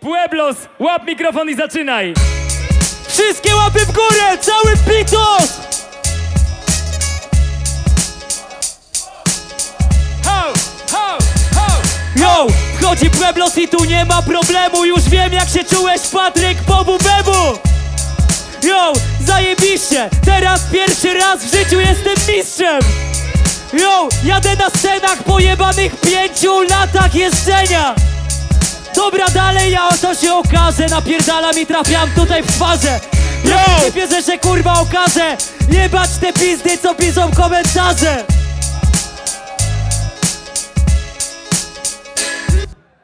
Pueblos, łap mikrofon i zaczynaj! Wszystkie łapy w górę, cały pitos! Yo, wchodzi Pueblos i tu nie ma problemu Już wiem jak się czułeś Patryk po WBW Yo, zajebiście, teraz pierwszy raz w życiu jestem mistrzem Yo, jadę na scenach po jebanych pięciu latach jeżdżenia Dobra, dalej ja o to się okażę Napierdalam i trafiam tutaj w twarze Yo! Nie wierzę, że kurwa okażę Jebać te pizdy, co piszą komentarze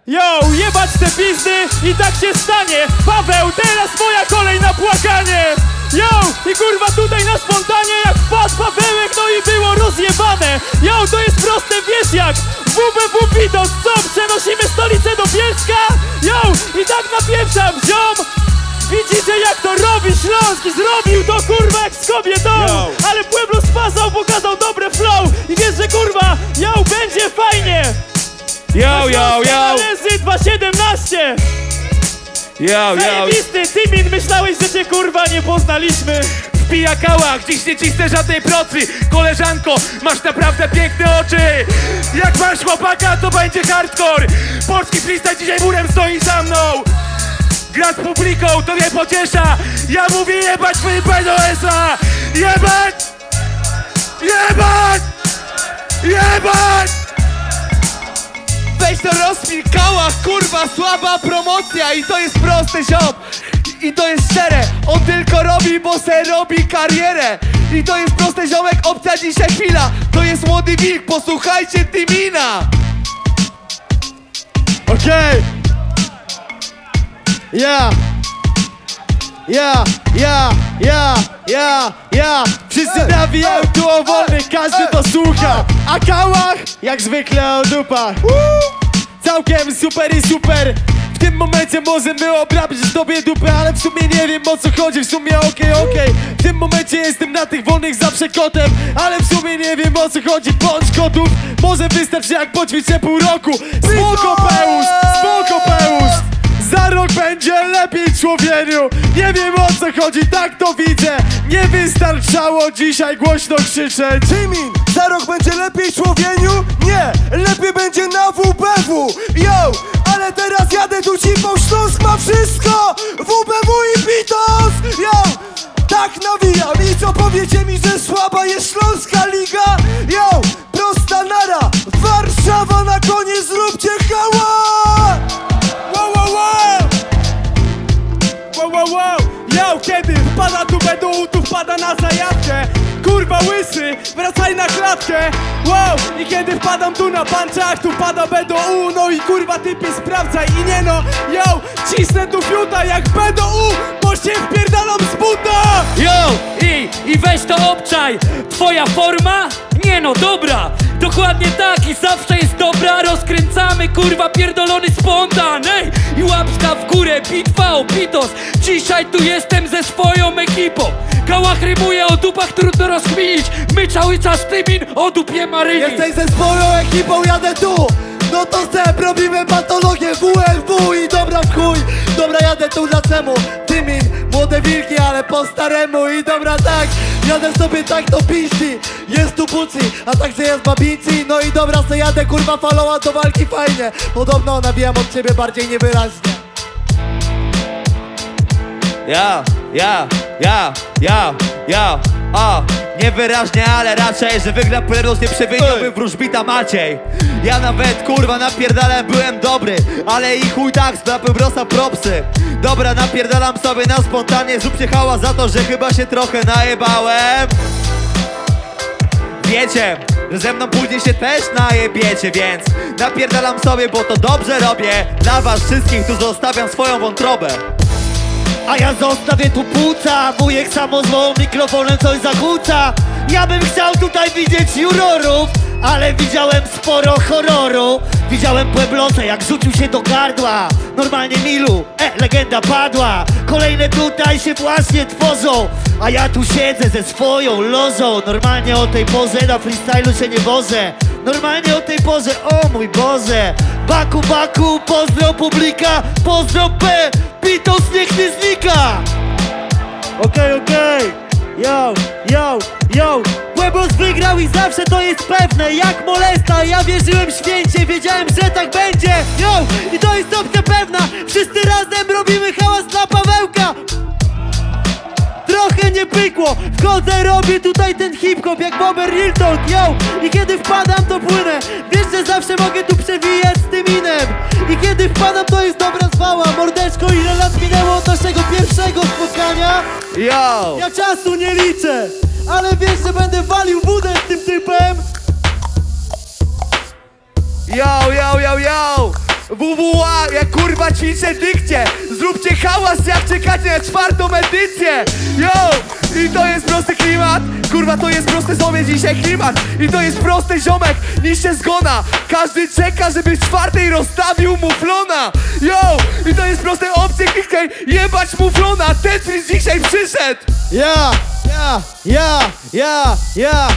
Yo, jebać te pizdy i tak się stanie! Paweł, teraz moja kolej na płakanie! Yo, i kurwa tutaj na spontanie jak wpadł Pawełek, no i było rozjebane! Yo, to jest proste, wiesz jak! WBW Pitos, co? Przenosimy stolicę do Bielska? Yo, i tak napieprzam, ziom! Widzicie jak to robi Śląsk i zrobił to kurwa jak z kobietą! Ale Pueblo spazał, pokazał dobre flow i wiesz, że kurwa, yo, będzie fajnie! Yo, yo, yo, Należy 217! Yo, yo. Timin, myślałeś, że cię kurwa nie poznaliśmy? W pijakałach dziś nie cisnę żadnej procy Koleżanko, masz naprawdę piękne oczy Jak masz chłopaka, to będzie hardcore Polski freestyle dzisiaj murem stoi za mną Gra z publiką, to mnie pociesza Ja mówię jebać Noesa Jebać! Jebać! Jebać! Weź to rozpil. Kurwa, słaba promocja i to jest prosty ziom i to jest szczere, on tylko robi, bo se robi karierę. I to jest prosty ziomek, opcja dzisiaj chwila. To jest młody wilk, posłuchajcie Timina. Okej! Ja! Ja, ja, ja, ja, ja Wszyscy nawijają tu o wolnych, każdy to słucha. A kałach, jak zwykle o dupach. Całkiem super i super. W tym momencie możemy obrabić tobie dupę, ale w sumie nie wiem o co chodzi, w sumie okej, okej. W tym momencie jestem na tych wolnych zawsze kotem, ale w sumie nie wiem o co chodzi, bądź kotów Może wystarczy jak poćwiczę pół roku. Spoko Pełus, spoko Pełus za rok będzie lepiej człowieniu. Nie wiem o co chodzi, tak to widzę. Nie wystarczało dzisiaj głośno krzyczeć. Jimin, za rok będzie lepiej człowieniu? Nie, lepiej będzie na WBW Yo, ale teraz jadę tu cipą, Śląsk ma wszystko. WBW i Pitos Yo, tak nawijam. I co powiecie mi, że słaba jest Śląska Liga? Yo, prosta nara, wpada tu będą, tu wpada na zajawkę Kurwa łysy, wracaj na klatkę Wow! I kiedy wpadam tu na panczach, tu pada BDU No i kurwa typy sprawdzaj i nie no Yo, cisnę tu fiuta jak BDU Bo się wpierdalam z buta Yo! I, I weź to obczaj! Twoja forma? Nie no, dobra! Dokładnie tak i zawsze jest dobra. Rozkręcamy kurwa pierdolony spontan Ej! I łapska w górę, bitwa o bitos Dzisiaj tu jestem ze swoją ekipą. Kałach rymuje o dupach trudno rozkminić. My cały czas tymin o dupie Maryni. Jesteś ze swoją ekipą, jadę tu No to zeb, robimy patologię WLW i dobra w chuj. Dobra, jadę tu dla czemu? Tymin, młode wilki, ale po staremu. I dobra tak, jadę sobie tak do piździ Jest tu buci, a także jest babinci No i dobra, se jadę kurwa faloła do walki fajnie. Podobno nawijam od ciebie bardziej niewyraźnie. Ja, ja, ja, ja, ja, a Niewyraźnie, ale raczej, że wygra Plerus nie przewiniałby wróżbita Maciej Ja nawet kurwa napierdalem byłem dobry Ale i chuj tak, znapy brosa propsy. Dobra, napierdalam sobie na spontanie Zróbcie hała za to, że chyba się trochę najebałem. Wiecie, że ze mną później się też najebiecie, więc napierdalam sobie, bo to dobrze robię. Dla was wszystkich tu zostawiam swoją wątrobę. A ja zostawię tu płuca Wujek samo złą mikrofonem coś zakłóca. Ja bym chciał tutaj widzieć jurorów ale widziałem sporo horroru. Widziałem Pueblosę jak rzucił się do gardła. Normalnie Milu, e, legenda padła. Kolejne tutaj się właśnie tworzą. A ja tu siedzę ze swoją lozą. Normalnie o tej porze na freestylu się nie wozę Normalnie o tej porze, o mój Boże. Baku, baku, pozdro publika Pozdro P, Pitos niech nie znika. Okej, okej, yo, yo, yo Łebos wygrał i zawsze to jest pewne Jak molesta, ja wierzyłem święcie Wiedziałem, że tak będzie. Yo, i to jest opcja pewna. Wszyscy razem robimy hałas dla Pawełka. Trochę nie pykło. Wchodzę, robię tutaj ten hip-hop Jak Bober Real Talk, yo. I kiedy wpadam to płynę. Wiesz, że zawsze mogę tu przewijać z tym inem. I kiedy wpadam to jest dobra zwała. Mordeczko, ile lat minęło od naszego pierwszego spotkania? Yo! Ja czasu nie liczę, ale wiesz, że będę WWA, jak kurwa ćwiczę dykcie. Zróbcie hałas jak czekacie na czwartą edycję. Yo! I to jest prosty klimat. Kurwa to jest prosty sobie dzisiaj klimat. I to jest prosty ziomek się zgona. Każdy czeka, żeby w czwartej rozstawił muflona. Yo! I to jest proste opcje, klikaj Jebać muflona, Tetris dzisiaj przyszedł. Ja, ja, ja, ja, ja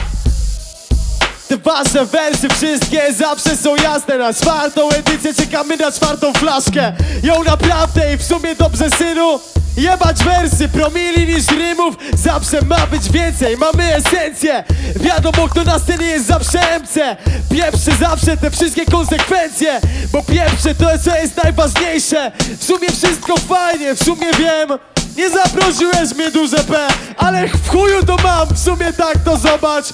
te wasze wersy wszystkie zawsze są jasne. Na czwartą edycję czekamy na czwartą flaszkę. Ją naprawdę i w sumie dobrze synu. Jebać wersy, promili niż rymów Zawsze ma być więcej, mamy esencję. Wiadomo kto na scenie jest zawsze MC Pieprzę zawsze te wszystkie konsekwencje Bo pieprzę to co jest najważniejsze. W sumie wszystko fajnie, w sumie wiem. Nie zaprosiłeś mnie duże P Ale w chuju to mam, w sumie tak to zobacz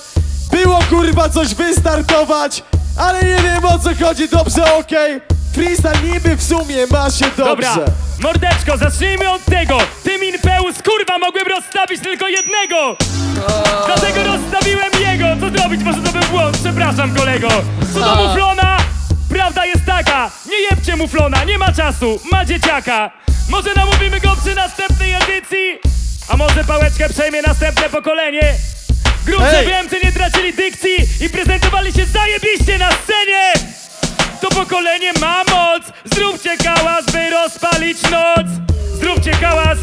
było kurwa coś wystartować, ale nie wiem o co chodzi, dobrze, okej. Freestyle niby w sumie ma się dobrze. Dobra, mordeczko, zacznijmy od tego. Tym Impeus, kurwa, mogłem rozstawić tylko jednego. Dlatego rozstawiłem jego. Co zrobić? Może to był błąd. Przepraszam, kolego. Co do muflona? Prawda jest taka. Nie jebcie muflona, nie ma czasu. Ma dzieciaka. Może namówimy go przy następnej edycji? A może pałeczkę przejmie następne pokolenie? Gruncie Ej! wiem, że nie tracili dykcji i prezentowali się zajebiście na scenie! To pokolenie ma moc! Zróbcie kałas, by rozpalić noc! Zróbcie kałas!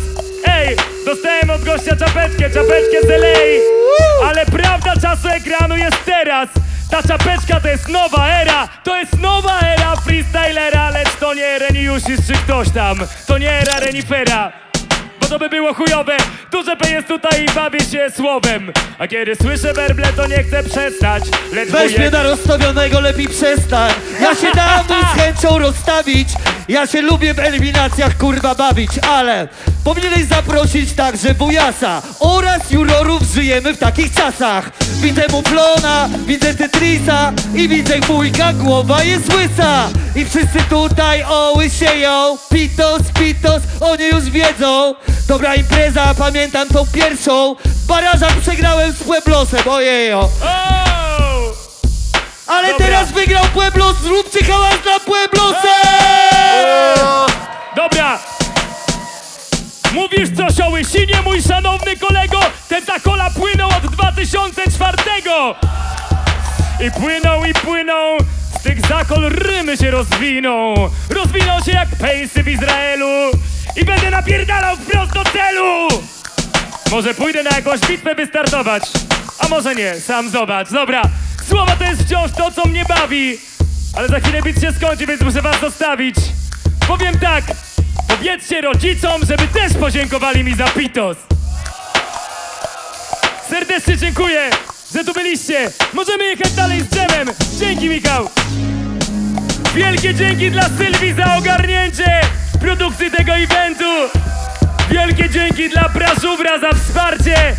Ej, dostałem od gościa czapeczkę, czapeczkę z LA! Ale prawda czasu ekranu jest teraz! Ta czapeczka to jest nowa era! To jest nowa era freestylera, lecz to nie Reniusis czy ktoś tam! To nie era Renifera! Bo to by było chujowe. Duże P jest tutaj i bawię się słowem. A kiedy słyszę werble to nie chcę przestać. Lecz Weź mnie na rozstawionego, lepiej przestań. Ja się dam z chęcią rozstawić Ja się lubię w eliminacjach kurwa bawić Ale powinieneś zaprosić także wujasa Oraz jurorów żyjemy w takich czasach. Widzę muflona, widzę Tetrisa I widzę wujka, głowa jest łysa. I wszyscy tutaj o łysieją Pitos, pitos, oni już wiedzą. Dobra impreza, pamiętam tą pierwszą. W przegrałem z Pueblosem, ojejo! Ale Dobra. teraz wygrał Pueblos, zróbcie hałas dla Pueblosa! Dobra. Mówisz coś o łysinie, mój szanowny kolego. Ten zakola płynął od 2004 I płyną i płyną Z tych zakol rymy się rozwiną Rozwiną się jak pejsy w Izraelu. I będę napierdalał wprost do celu. Może pójdę na jakąś bitwę wystartować A może nie, sam zobacz. Dobra, słowa to jest wciąż to, co mnie bawi. Ale za chwilę bit się skończy, więc muszę was zostawić. Powiem tak Powiedzcie rodzicom, żeby też podziękowali mi za pitos. Serdecznie dziękuję, że tu byliście. Możemy jechać dalej z drzemem Dzięki Michał. Wielkie dzięki dla Sylwii za ogarnięcie produkcji tego eventu. Wielkie dzięki dla Praszubra za wsparcie.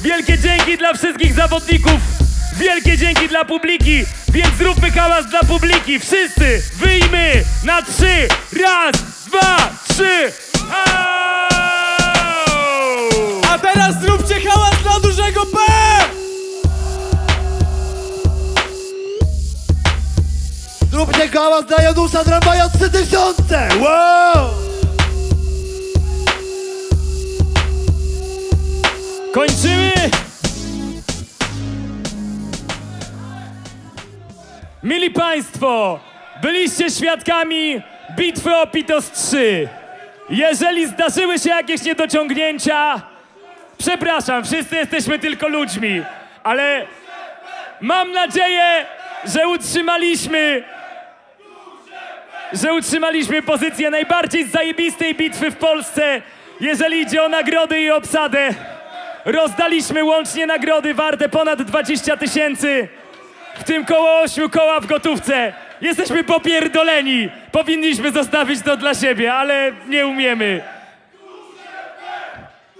Wielkie dzięki dla wszystkich zawodników Wielkie dzięki dla publiki Więc zróbmy hałas dla publiki Wszyscy wyjmy na trzy Raz, dwa, trzy Au! A teraz zróbcie hałas dla dużego P! Zróbcie hałas dla Janusza Drambający tysiące! Wow! Kończymy! Mili Państwo, byliście świadkami bitwy o Pitos 3. Jeżeli zdarzyły się jakieś niedociągnięcia, przepraszam, wszyscy jesteśmy tylko ludźmi, ale mam nadzieję, że utrzymaliśmy że utrzymaliśmy pozycję najbardziej zajebistej bitwy w Polsce, jeżeli idzie o nagrody i obsadę. Rozdaliśmy łącznie nagrody warte ponad 20 tysięcy, w tym koło 8 koła w gotówce. Jesteśmy popierdoleni. Powinniśmy zostawić to dla siebie, ale nie umiemy.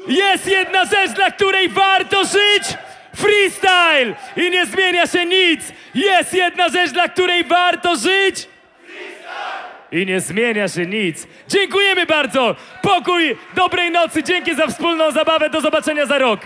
Jest jedna rzecz, dla której warto żyć! Freestyle! I nie zmienia się nic! Jest jedna rzecz, dla której warto żyć! I nie zmienia się nic. Dziękujemy bardzo! Pokój, dobrej nocy, dzięki za wspólną zabawę, do zobaczenia za rok!